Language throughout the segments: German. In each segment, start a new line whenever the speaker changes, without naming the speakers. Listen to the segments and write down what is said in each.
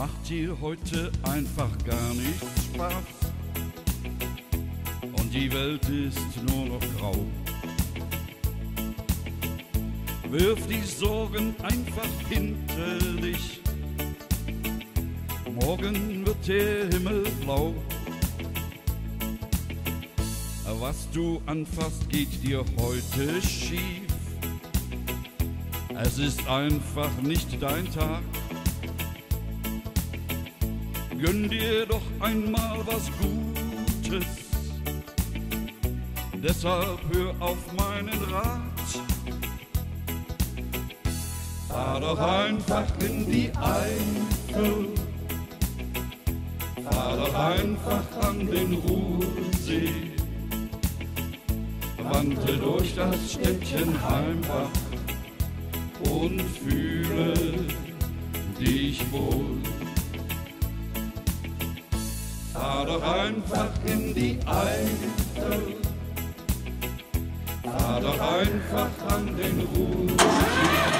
macht dir heute einfach gar nichts Spaß. Und die Welt ist nur noch grau. Wirf die Sorgen einfach hinter dich. Morgen wird der Himmel blau. Was du anfasst, geht dir heute schief. Es ist einfach nicht dein Tag. Gönn dir doch einmal was Gutes. Deshalb hör auf meinen Rat. Fahr doch einfach in die Eifel. Fahr doch einfach an den Ruhrsee wandte durch das Städtchen Heimbach und fühle dich wohl. Fahr doch einfach in die Eifel, fahr doch einfach an den Ruhr.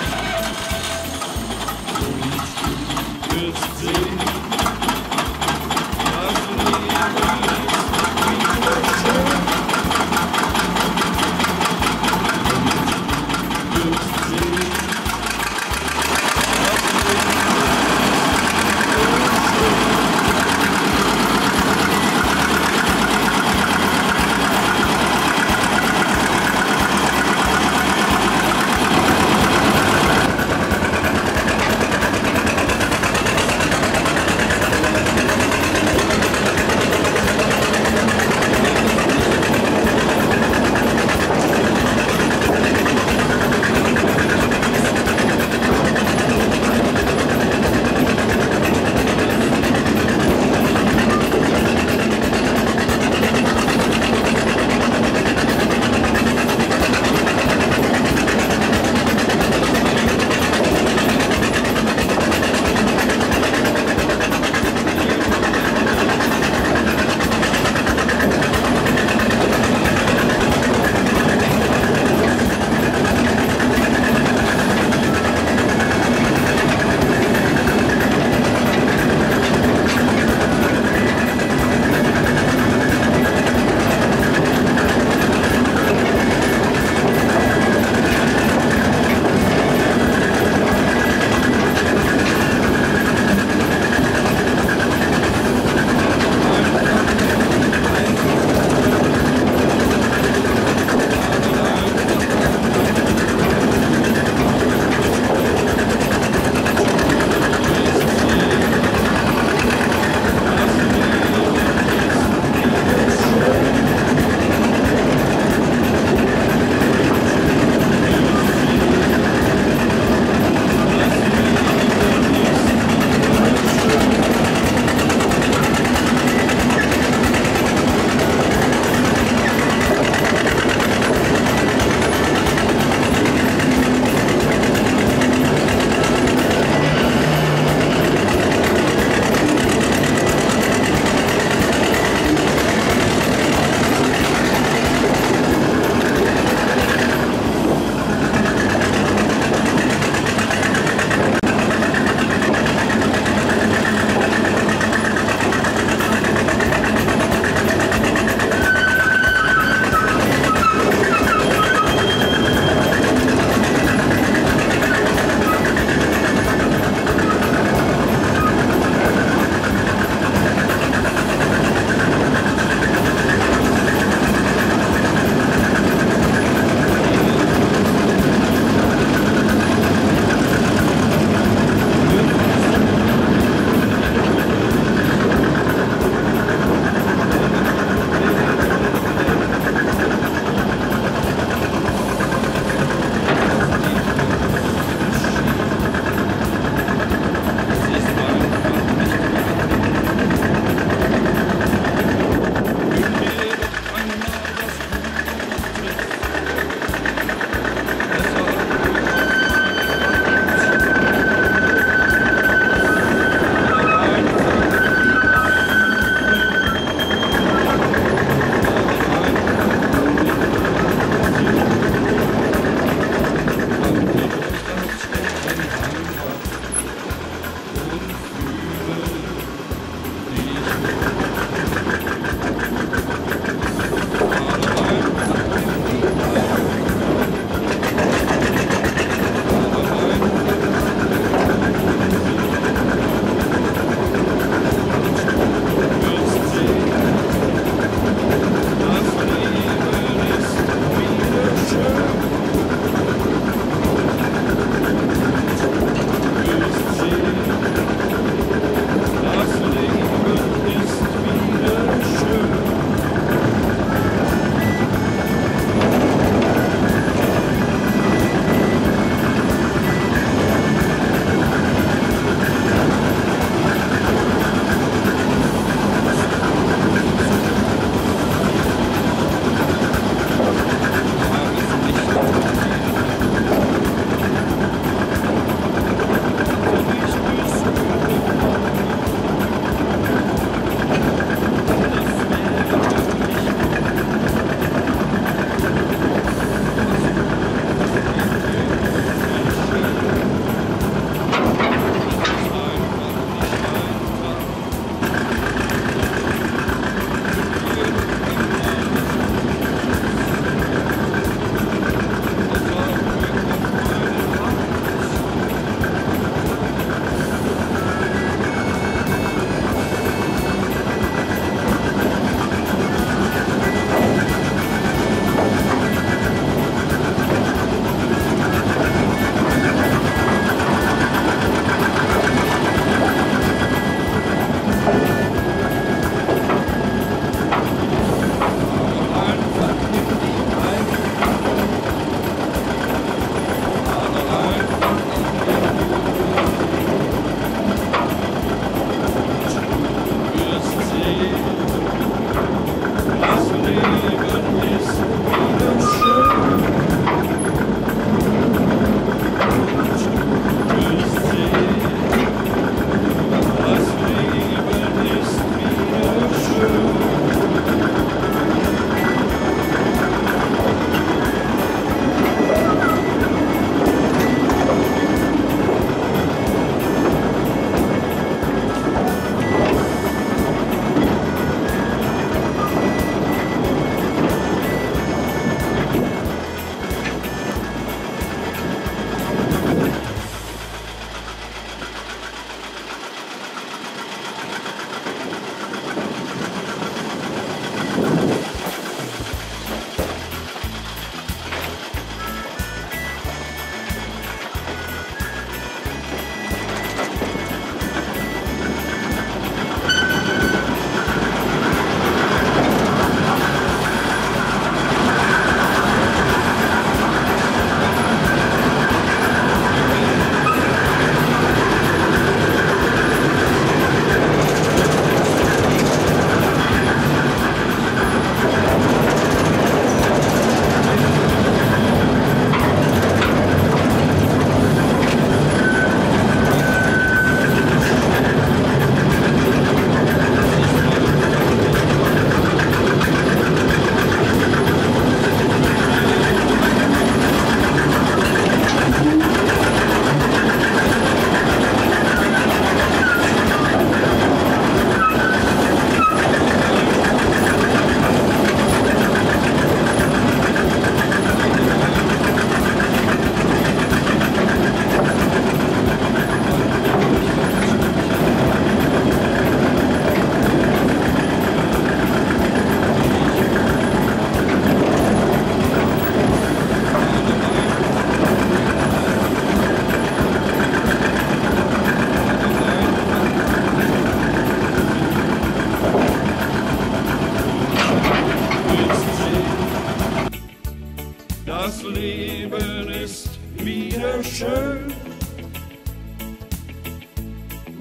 Leben ist wieder schön.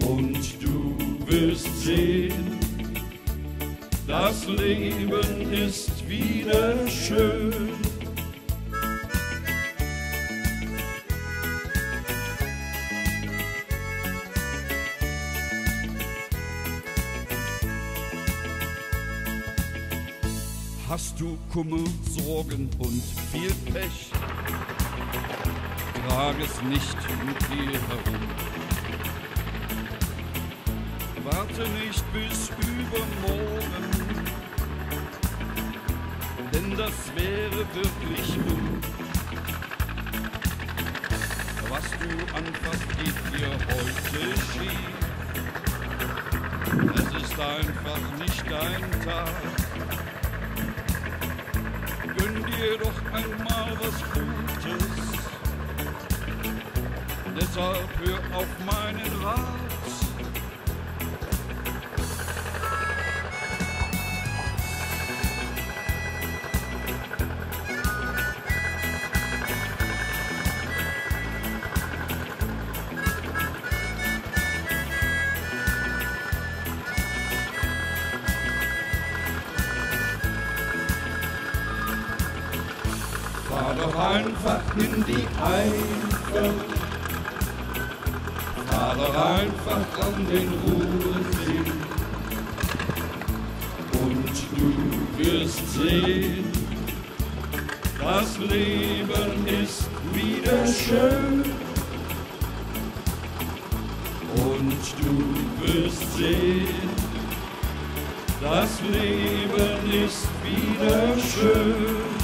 Und du wirst sehen, das Leben ist wieder schön. Hast du Kummer, Sorgen und viel Pech? Trag es nicht mit dir herum. Warte nicht bis übermorgen, denn das wäre wirklich gut. Was du anfasst, geht dir heute schief. Es ist einfach nicht dein Tag gönn dir doch einmal was Gutes. Deshalb hör auf meinen Rat. Fahr doch einfach in die Eifel. Fahr doch einfach an den Ruhrsee. Und du wirst sehen, das Leben ist wieder schön. Und du wirst sehen, das Leben ist wieder schön.